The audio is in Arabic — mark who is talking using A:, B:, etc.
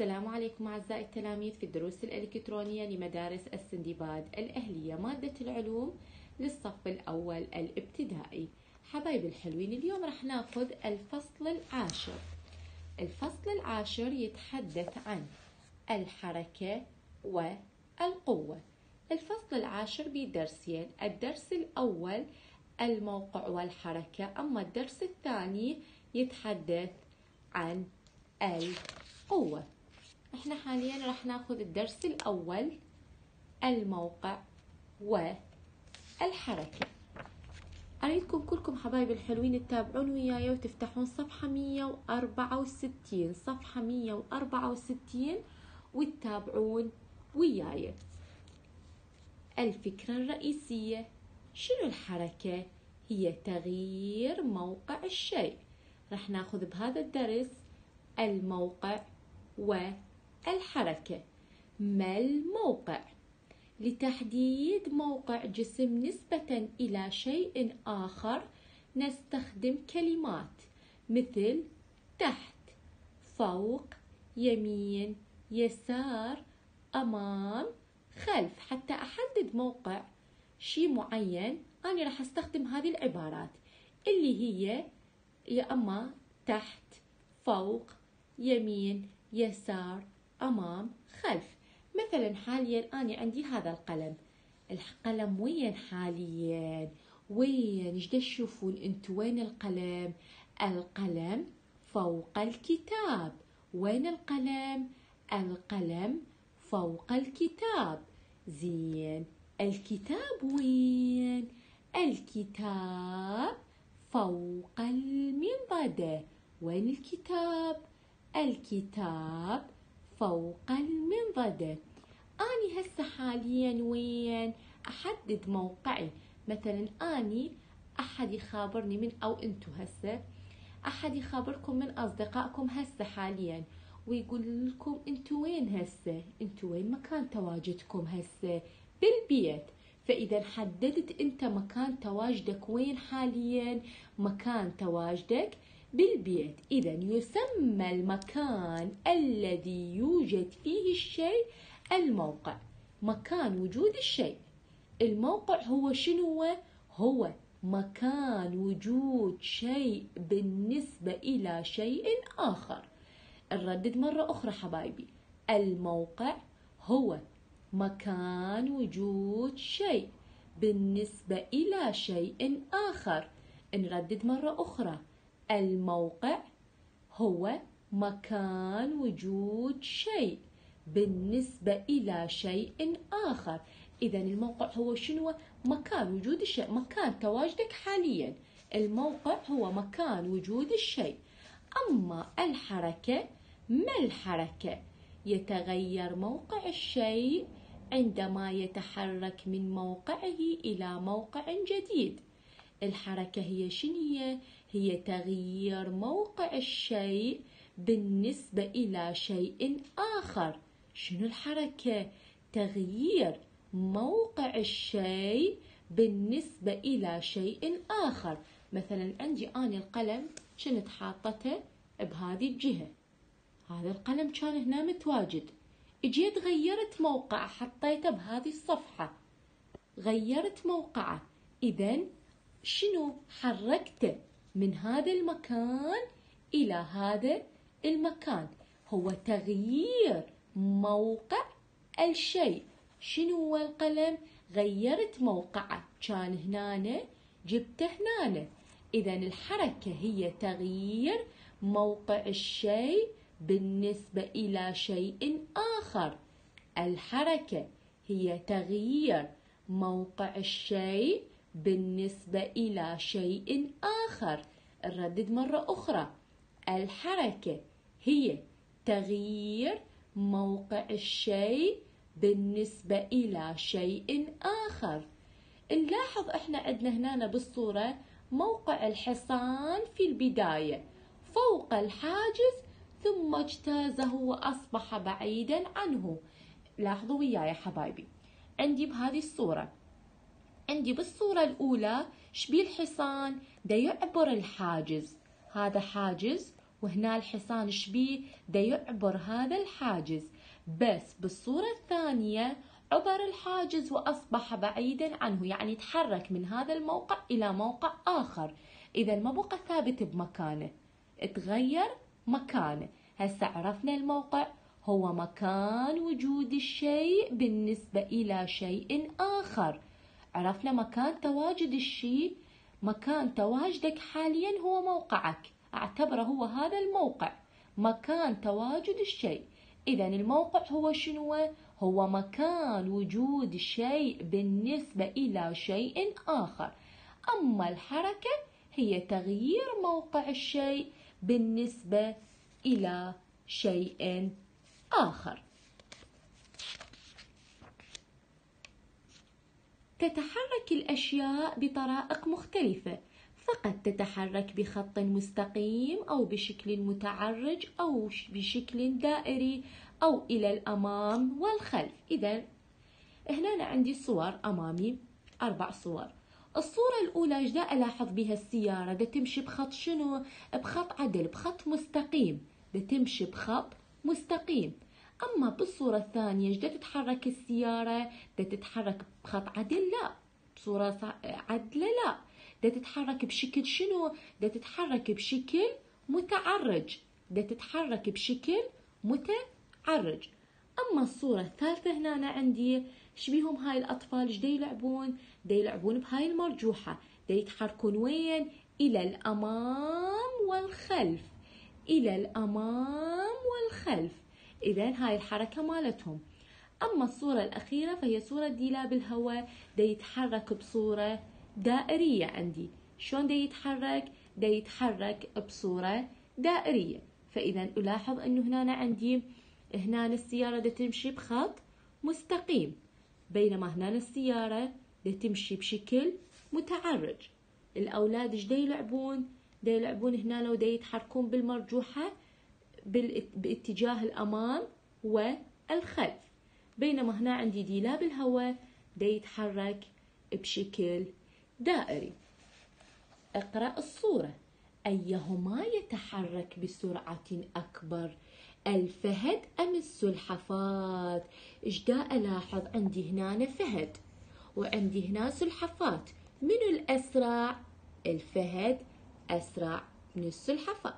A: السلام عليكم أعزائي التلاميذ في الدروس الإلكترونية لمدارس السندباد الأهلية. مادة العلوم للصف الأول الابتدائي. حبايبي الحلوين اليوم راح ناخذ الفصل العاشر. الفصل العاشر يتحدث عن الحركة والقوة. الفصل العاشر بدرسين الدرس الأول الموقع والحركة أما الدرس الثاني يتحدث عن القوة. إحنا حاليا راح ناخذ الدرس الأول الموقع والحركة أريدكم كلكم حبايبي الحلوين تتابعون وياي وتفتحون صفحة 164 صفحة 164 وتتابعون وياي. الفكرة الرئيسية شنو الحركة؟ هي تغيير موقع الشيء. راح ناخذ بهذا الدرس الموقع والحركة ما الموقع؟ لتحديد موقع جسم نسبة إلى شيء آخر نستخدم كلمات مثل تحت فوق يمين يسار أمام خلف حتى أحدد موقع شيء معين أنا راح أستخدم هذه العبارات اللي هي يا أما تحت فوق يمين يسار أمام خلف. مثلا حاليا أنا عندي هذا القلم. القلم وين حاليا؟ وين؟ إيش تشوفون أنتوا وين القلم؟ القلم فوق الكتاب. وين القلم؟ القلم فوق الكتاب. زين. الكتاب وين؟ الكتاب فوق المنضدة وين الكتاب؟ الكتاب فوق المنضدة. أني هسه حاليا وين؟ أحدد موقعي. مثلا أني أحد يخابرني من أو أنتو هسه. أحد يخابركم من أصدقائكم هسه حاليا. ويقول لكم أنتو وين هسه؟ أنتو وين مكان تواجدكم هسه؟ بالبيت. فإذا حددت أنت مكان تواجدك وين حاليا؟ مكان تواجدك بالبيت. إذا يسمى المكان الذي يوجد فيه الشيء الموقع. مكان وجود الشيء. الموقع هو شنو؟ هو مكان وجود شيء بالنسبة إلى شيء آخر. نردد مرة أخرى حبايبي. الموقع هو مكان وجود شيء بالنسبة إلى شيء آخر. نردد مرة أخرى. الموقع هو مكان وجود شيء بالنسبة إلى شيء آخر. إذا الموقع هو شنو؟ مكان وجود الشيء. مكان تواجدك حاليا. الموقع هو مكان وجود الشيء. أما الحركة ما الحركة؟ يتغير موقع الشيء عندما يتحرك من موقعه إلى موقع جديد. الحركة هي شنية؟ هي؟ تغيير موقع الشيء بالنسبة إلى شيء آخر. شنو الحركة؟ تغيير موقع الشيء بالنسبة إلى شيء آخر. مثلا عندي أنا القلم كنت حاطته بهذه الجهة. هذا القلم كان هنا متواجد. اجيت غيرت موقعه حطيته بهذه الصفحة. غيرت موقعه. إذا شنو حركته من هذا المكان إلى هذا المكان؟ هو تغيير موقع الشيء. شنو هو القلم؟ غيرت موقعه. كان هنا جبته هنا إذا الحركة هي تغيير موقع الشيء بالنسبة إلى شيء آخر. الحركة هي تغيير موقع الشيء بالنسبة إلى شيء آخر. نردد مرة أخرى. الحركة هي تغيير موقع الشيء بالنسبة إلى شيء آخر. نلاحظ إحنا عندنا هنا بالصورة موقع الحصان في البداية. فوق الحاجز ثم اجتازه وأصبح بعيدا عنه. لاحظوا وياي حبايبي. عندي بهذه الصورة. عندي بالصورة الأولى شبيه الحصان دا يعبر الحاجز. هذا حاجز وهنا الحصان شبيه دا يعبر هذا الحاجز. بس بالصورة الثانية عبر الحاجز وأصبح بعيدا عنه يعني تحرك من هذا الموقع إلى موقع آخر. إذا ما بقى ثابت بمكانه. تغير مكانه. هسه عرفنا الموقع. هو مكان وجود الشيء بالنسبة إلى شيء آخر. عرفنا مكان تواجد الشيء مكان تواجدك حاليا هو موقعك. أعتبره هو هذا الموقع. مكان تواجد الشيء. إذا الموقع هو شنو؟ هو مكان وجود الشيء بالنسبة إلى شيء آخر. أما الحركة هي تغيير موقع الشيء بالنسبة إلى شيء آخر. تتحرك الأشياء بطرائق مختلفة فقد تتحرك بخط مستقيم أو بشكل متعرج أو بشكل دائري أو إلى الأمام والخلف. إذا هنا عندي صور أمامي أربع صور. الصورة الأولى إيش ألاحظ بها السيارة. دا تمشي بخط شنو؟ بخط عدل بخط مستقيم. دا تمشي بخط مستقيم. أما بالصورة الثانية إيش دا تتحرك السيارة؟ دا تتحرك بخط عدل؟ لا. بصورة عدلة لا. دا تتحرك بشكل شنو؟ دا تتحرك بشكل متعرج. دا تتحرك بشكل متعرج. أما الصورة الثالثة هنا عندي شبيهم هاي الأطفال؟ إيش دا يلعبون؟ دا يلعبون بهاي المرجوحة. دا يتحركون وين؟ إلى الأمام والخلف. إلى الأمام والخلف. إذا هاي الحركة مالتهم أما الصورة الأخيرة فهي صورة ديلاب الهواء دا يتحرك بصورة دائرية عندي شلون دا يتحرك؟ دا يتحرك بصورة دائرية فإذا ألاحظ أنه هنا عندي هنا السيارة دا تمشي بخط مستقيم بينما هنا السيارة دا تمشي بشكل متعرج الأولاد إيش دا يلعبون؟ دا يلعبون هنا لو دا يتحركون بالمرجوحة باتجاه الأمام والخلف. بينما هنا عندي ديلاب الهواء دا يتحرك بشكل دائري. اقرأ الصورة. أيهما يتحرك بسرعة أكبر؟ الفهد أم السلحفاة إيش دا ألاحظ؟ عندي هنا فهد وعندي هنا سلحفاة من الأسرع؟ الفهد أسرع من السلحفاة